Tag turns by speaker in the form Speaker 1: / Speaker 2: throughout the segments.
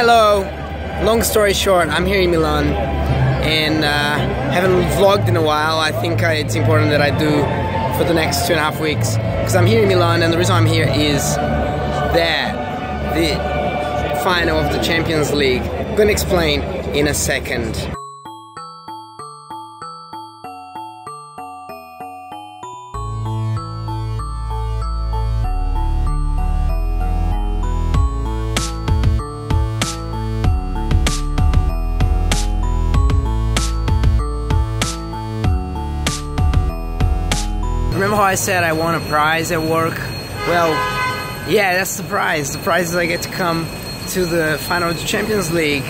Speaker 1: Hello. Long story short, I'm here in Milan and uh, haven't vlogged in a while. I think I, it's important that I do for the next two and a half weeks because I'm here in Milan and the reason I'm here is that the final of the Champions League. I'm gonna explain in a second. How I said I won a prize at work? Well, yeah, that's the prize. The prize is I get to come to the final of the Champions League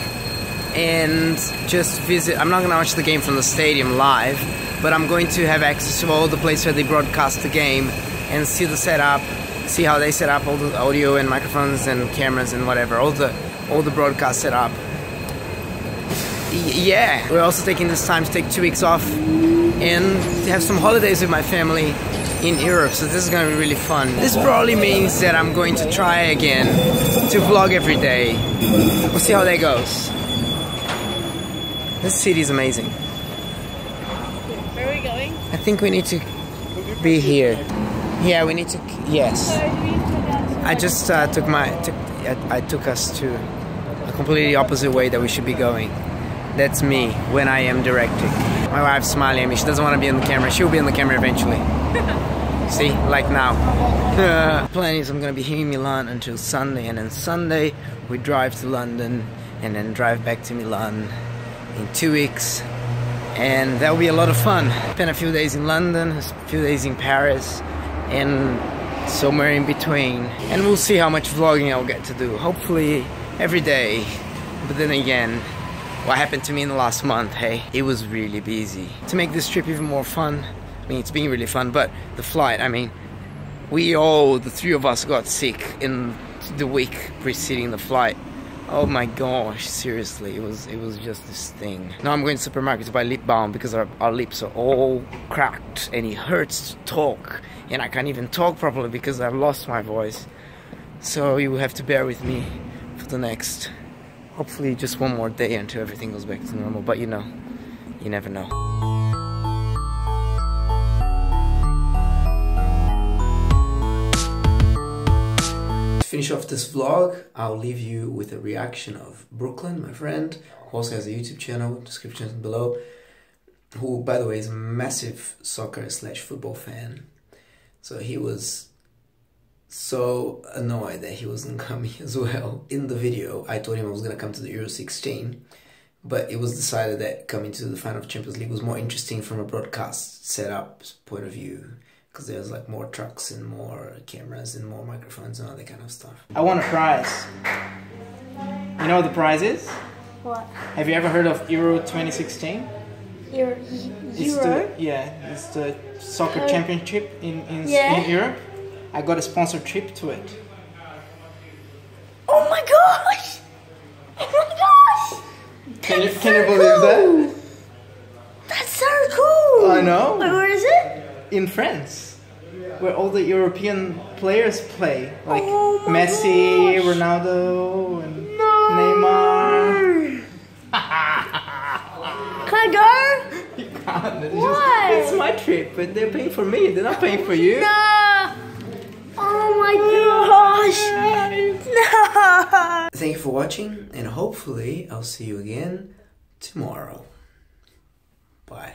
Speaker 1: and just visit. I'm not gonna watch the game from the stadium live, but I'm going to have access to all the places where they broadcast the game and see the setup, see how they set up all the audio and microphones and cameras and whatever, all the all the broadcast setup. Y- yeah, we're also taking this time to take two weeks off and to have some holidays with my family in Europe. So this is gonna be really fun. This probably means that I'm going to try again to vlog every day. We'll see how that goes. This city is amazing.
Speaker 2: Where are we going?
Speaker 1: I think we need to be here. Yeah, we need to. Yes, I just uh, took my. Took, I, I took us to a completely opposite way that we should be going. That's me when I am directing. My wife's smiling at me. She doesn't want to be in the camera. She'll be in the camera eventually. See, like now. Plan is I'm gonna be here in Milan until Sunday, and then Sunday we drive to London, and then drive back to Milan in two weeks, and that'll be a lot of fun. Spend a few days in London, a few days in Paris, and somewhere in between, and we'll see how much vlogging I'll get to do. Hopefully every day, but then again. What happened to me in the last month, hey, it was really busy. To make this trip even more fun, I mean, it's been really fun, but the flight, I mean, we all, the three of us, got sick in the week preceding the flight. Oh my gosh, seriously, it was it was just this thing. Now I'm going to supermarket to buy lip balm because our, our lips are all cracked and it hurts to talk. And I can't even talk properly because I've lost my voice. So you will have to bear with me for the next, hopefully just one more day until everything goes back to normal. But you know, you never know. To finish off this vlog, I'll leave you with a reaction of Brooklyn, my friend, who also has a YouTube channel, description below, who, by the way, is a massive soccer slash football fan. So he was so annoyed that he wasn't coming as well. In the video, I told him I was gonna come to the Euro 16, but it was decided that coming to the final of Champions League was more interesting from a broadcast setup point of view because there's like more trucks and more cameras and more microphones and all that kind of stuff. I won a prize. You know what the prize is?
Speaker 2: What?
Speaker 1: Have you ever heard of Euro 2016?
Speaker 2: Euro?
Speaker 1: It's the, yeah, it's the soccer
Speaker 2: Uh,
Speaker 1: championship in, in,
Speaker 2: Yeah.
Speaker 1: in Europe. I got a sponsored trip to it.
Speaker 2: Oh my gosh! Oh my gosh!
Speaker 1: Can you, can you believe
Speaker 2: cool.
Speaker 1: that?
Speaker 2: That's so cool!
Speaker 1: I know.
Speaker 2: Wait, where is it?
Speaker 1: In France, where all the European players play, like
Speaker 2: Oh
Speaker 1: Messi,
Speaker 2: gosh.
Speaker 1: Ronaldo, and
Speaker 2: No!
Speaker 1: Neymar.
Speaker 2: Can I go?
Speaker 1: You can't. It's,
Speaker 2: Why?
Speaker 1: Just, it's my trip, but they're paying for me. They're not paying for you.
Speaker 2: No! Oh my gosh! No!
Speaker 1: Thank you for watching, and hopefully, I'll see you again tomorrow. Bye.